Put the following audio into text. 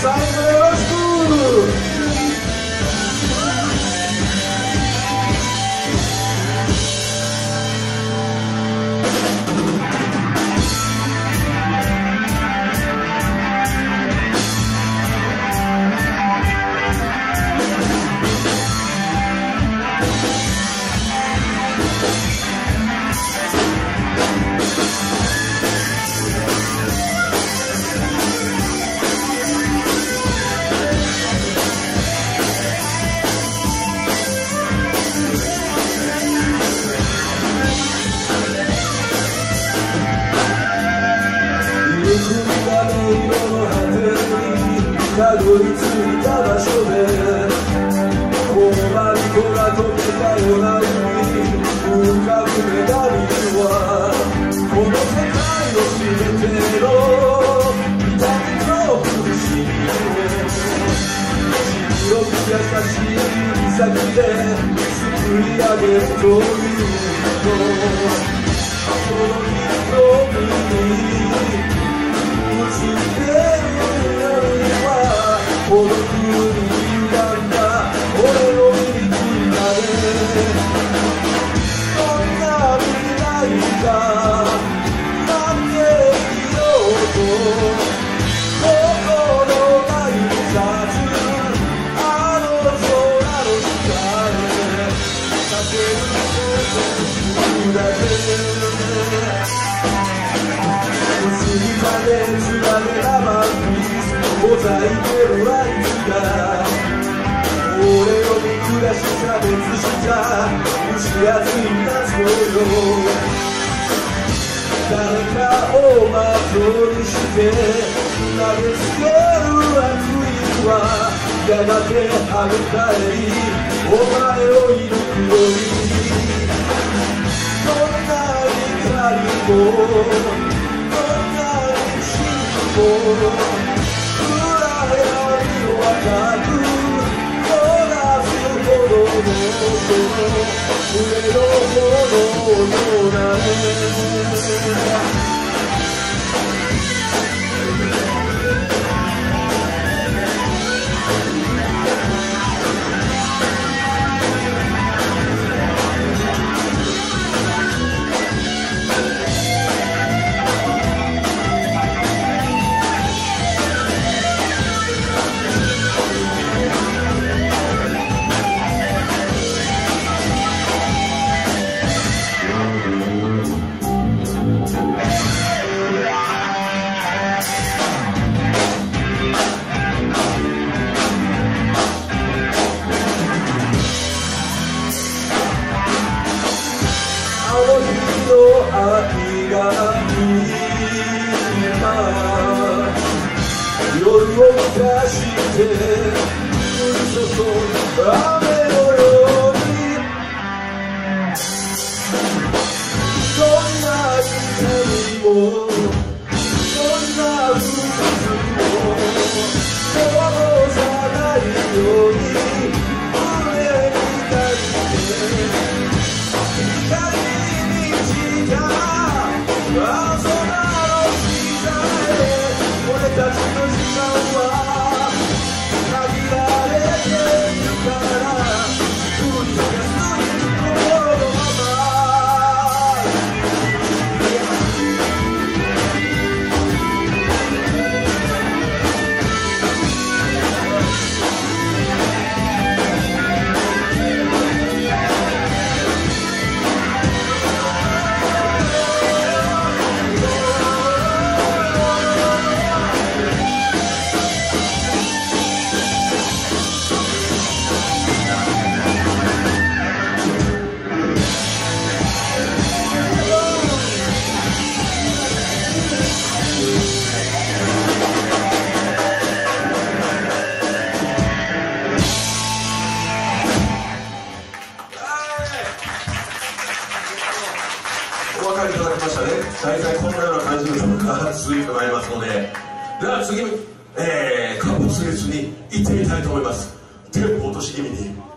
Saiba, Leandro! たどり着いた場所でこのまりこが溶けたような海浮かぶメダルはこの世界の全ての痛みと苦しみ白く優しい指先で作り上げるということこの瞳に孤独に歪んだ。俺の耳までこんな未来が待っていようと。心が揺さずあの空の下へかけることだけ。ございてるあいつが俺を見下し差別した蒸し暑い夏の夜誰かを的にして投げつける悪意はやがてはぐかりお前をいるよ。りどんなに光も上のものようなね夜を満たして降り注ぐ大体こんなような感じの曲が続いてまいりますのででは次に、えー、間髪入れずに行ってみたいと思います。テンポ落とし気味に。